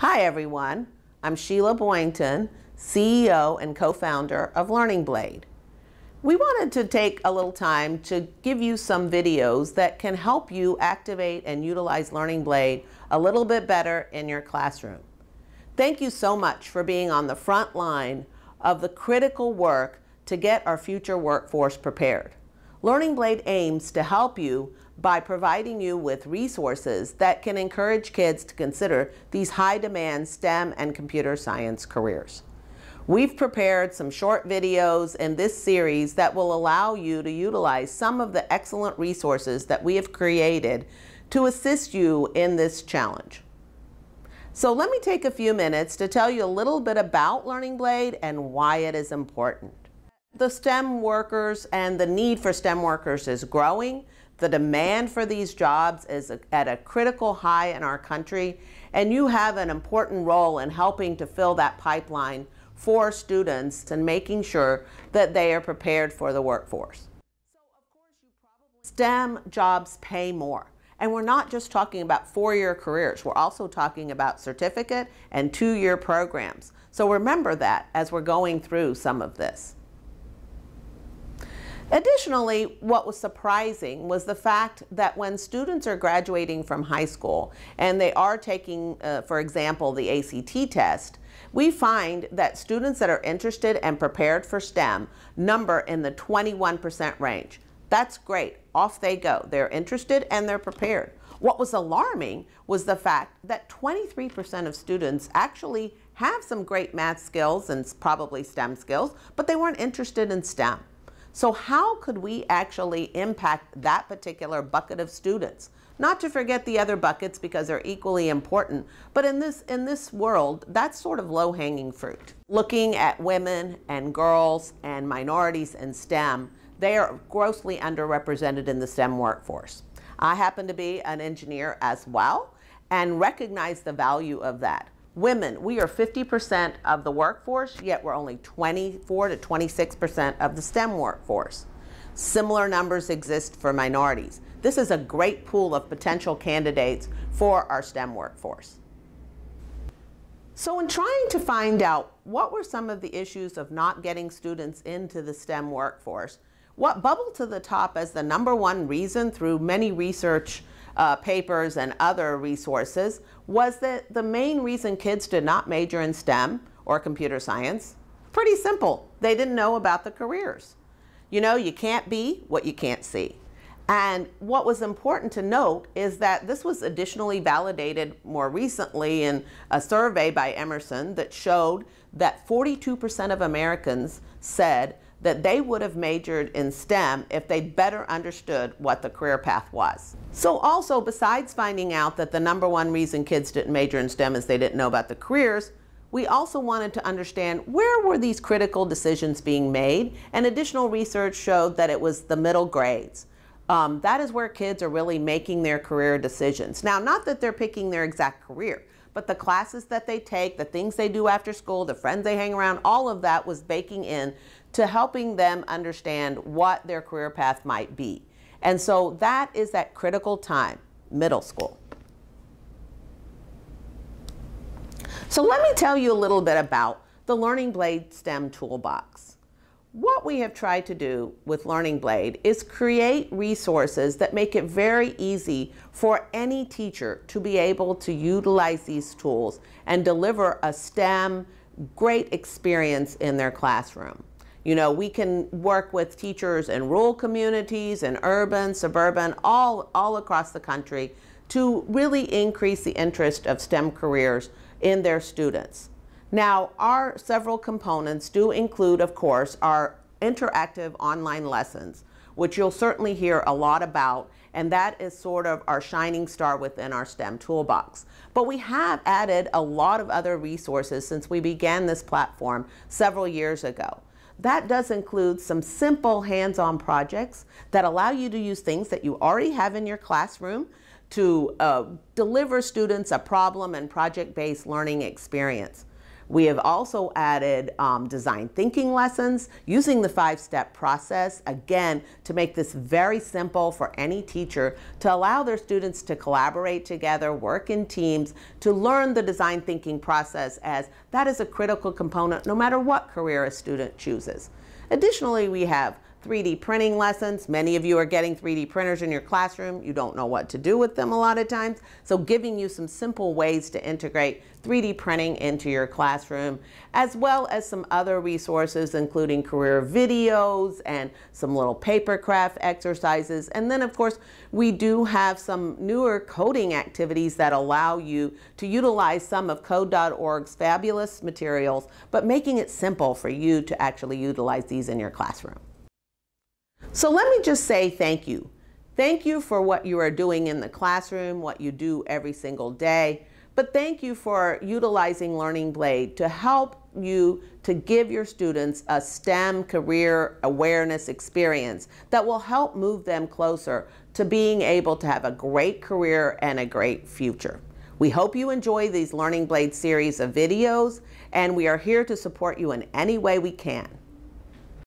Hi everyone, I'm Sheila Boyington, CEO and co-founder of Learning Blade. We wanted to take a little time to give you some videos that can help you activate and utilize Learning Blade a little bit better in your classroom. Thank you so much for being on the front line of the critical work to get our future workforce prepared. Learning Blade aims to help you by providing you with resources that can encourage kids to consider these high demand STEM and computer science careers. We've prepared some short videos in this series that will allow you to utilize some of the excellent resources that we have created to assist you in this challenge. So let me take a few minutes to tell you a little bit about Learning Blade and why it is important. The STEM workers and the need for STEM workers is growing. The demand for these jobs is at a critical high in our country, and you have an important role in helping to fill that pipeline for students and making sure that they are prepared for the workforce. STEM jobs pay more. And we're not just talking about four-year careers. We're also talking about certificate and two-year programs. So remember that as we're going through some of this. Additionally, what was surprising was the fact that when students are graduating from high school and they are taking, uh, for example, the ACT test, we find that students that are interested and prepared for STEM number in the 21% range. That's great. Off they go. They're interested and they're prepared. What was alarming was the fact that 23% of students actually have some great math skills and probably STEM skills, but they weren't interested in STEM. So how could we actually impact that particular bucket of students? Not to forget the other buckets because they're equally important, but in this, in this world, that's sort of low-hanging fruit. Looking at women and girls and minorities in STEM, they are grossly underrepresented in the STEM workforce. I happen to be an engineer as well and recognize the value of that. Women, we are 50% of the workforce, yet we're only 24 to 26% of the STEM workforce. Similar numbers exist for minorities. This is a great pool of potential candidates for our STEM workforce. So in trying to find out what were some of the issues of not getting students into the STEM workforce, what bubbled to the top as the number one reason through many research uh, papers and other resources was that the main reason kids did not major in STEM or computer science, pretty simple. They didn't know about the careers. You know, you can't be what you can't see. And what was important to note is that this was additionally validated more recently in a survey by Emerson that showed that 42% of Americans said that they would have majored in STEM if they better understood what the career path was. So also, besides finding out that the number one reason kids didn't major in STEM is they didn't know about the careers, we also wanted to understand where were these critical decisions being made, and additional research showed that it was the middle grades. Um, that is where kids are really making their career decisions. Now, not that they're picking their exact career, but the classes that they take, the things they do after school, the friends they hang around, all of that was baking in to helping them understand what their career path might be. And so that is that critical time, middle school. So let me tell you a little bit about the Learning Blade STEM Toolbox. What we have tried to do with Learning Blade is create resources that make it very easy for any teacher to be able to utilize these tools and deliver a STEM great experience in their classroom. You know, we can work with teachers in rural communities and urban, suburban, all, all across the country to really increase the interest of STEM careers in their students. Now, our several components do include, of course, our interactive online lessons, which you'll certainly hear a lot about, and that is sort of our shining star within our STEM toolbox. But we have added a lot of other resources since we began this platform several years ago. That does include some simple hands-on projects that allow you to use things that you already have in your classroom to uh, deliver students a problem and project-based learning experience. We have also added um, design thinking lessons using the five step process, again, to make this very simple for any teacher to allow their students to collaborate together, work in teams, to learn the design thinking process as that is a critical component no matter what career a student chooses. Additionally, we have 3D printing lessons. Many of you are getting 3D printers in your classroom. You don't know what to do with them a lot of times. So giving you some simple ways to integrate 3D printing into your classroom, as well as some other resources, including career videos and some little paper craft exercises. And then, of course, we do have some newer coding activities that allow you to utilize some of code.org's fabulous materials, but making it simple for you to actually utilize these in your classroom. So let me just say thank you. Thank you for what you are doing in the classroom, what you do every single day. But thank you for utilizing Learning Blade to help you to give your students a STEM career awareness experience that will help move them closer to being able to have a great career and a great future. We hope you enjoy these Learning Blade series of videos, and we are here to support you in any way we can.